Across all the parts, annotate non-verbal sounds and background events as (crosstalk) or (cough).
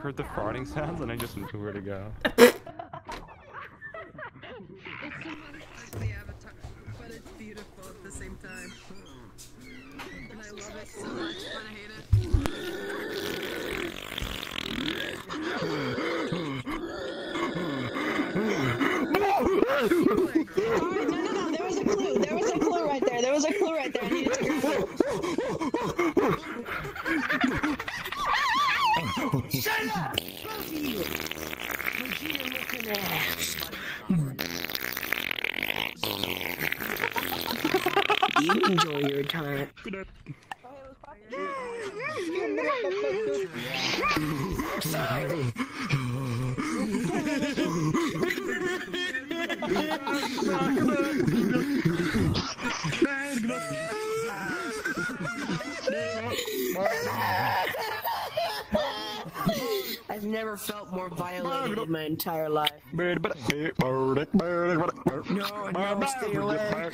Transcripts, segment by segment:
heard the farting sounds and I just knew where to go. (laughs) It's the most the avatar, but it's beautiful at the same time. And I love it so much, but I hate it. Alright, no, no, no. There was a clue. There was a clue right there. There was a clue right there. I needed to go. You enjoy your time. I've never felt more violated in my entire life. No, no, stay away.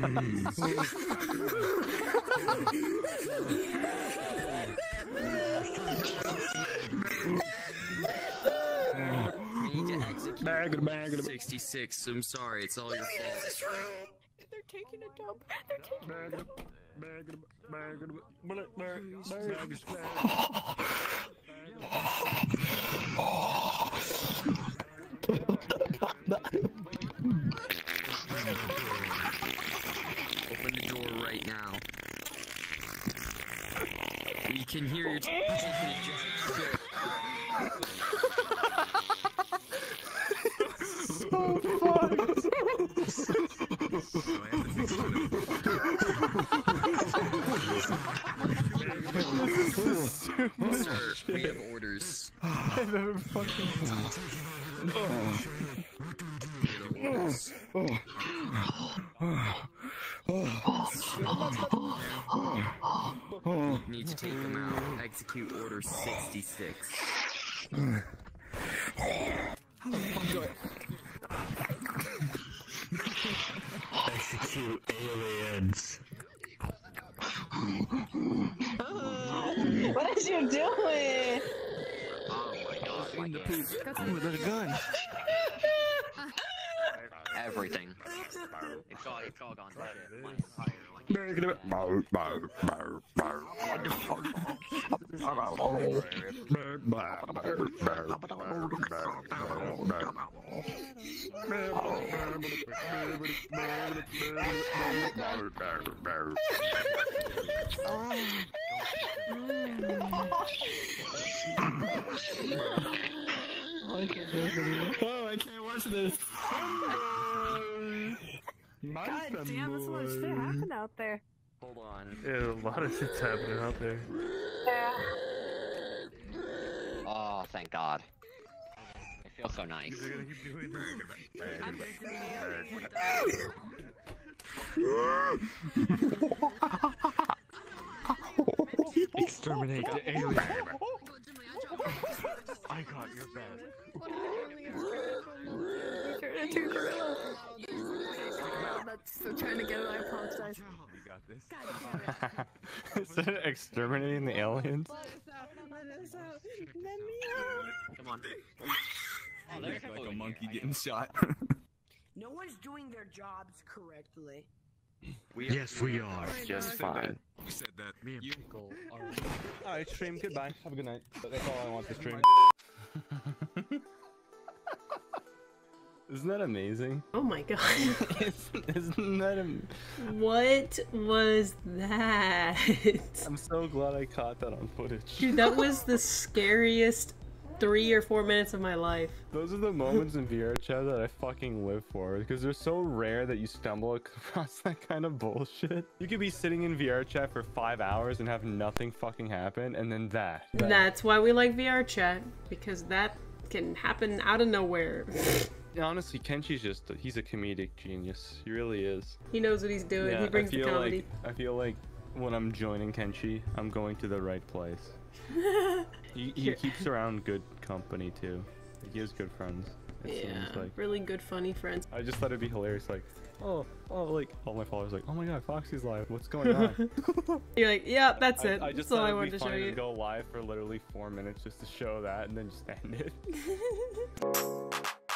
You need to execute 66. I'm sorry, it's all your fault. They're taking a dump. They're taking Open the door right now. We can hear you taking (laughs) a giant shit. Sir, we have orders. (laughs) I've ever fucking. (laughs) You need to take them out. Execute order 66. Execute aliens. What is you doing? Oh my god, my god. With a gun. Everything. It's all, it's all gone Oh, I can't watch this. God damn, that's so much shit happened out there. Hold on. Yeah, a lot of shit's happening out there. Yeah. Oh, thank god. It feels so nice. Exterminate the alien. I got your back. Turn into a gorilla. That's still trying to get it. I apologize. We got this. Instead of (laughs) exterminating the aliens. Let us out. Let us out. Let me out. Come on. Oh, Look like a monkey getting shot. No one's doing their jobs correctly. yes, we are. Just fine. You said that. Me and Pickle are. (laughs) (laughs) Alright, stream. Goodbye. Have a good night. That's all I want to stream. (laughs) Isn't that amazing? Oh my god. (laughs) isn't, isn't that am- What was that? I'm so glad I caught that on footage. Dude, that was the (laughs) scariest three or four minutes of my life. Those are the moments in VR chat that I fucking live for because they're so rare that you stumble (laughs) across that kind of bullshit. You could be sitting in VR chat for five hours and have nothing fucking happen, and then that. that. That's why we like VR chat, because that can happen out of nowhere. honestly, Kenchi's just he's a comedic genius. He really is. He knows what he's doing. Yeah, he brings I the feel comedy. like I feel like when I'm joining Kenchi, I'm going to the right place. (laughs) He, he keeps around good company too. He has good friends. It yeah, seems like. really good, funny friends. I just thought it'd be hilarious, like, oh, oh, like all my followers like, oh my god, Foxy's live. What's going on? (laughs) You're like, yeah, that's I, it. I just that's all thought I it'd wanted be to show funny to you. go live for literally four minutes just to show that and then just end it. (laughs)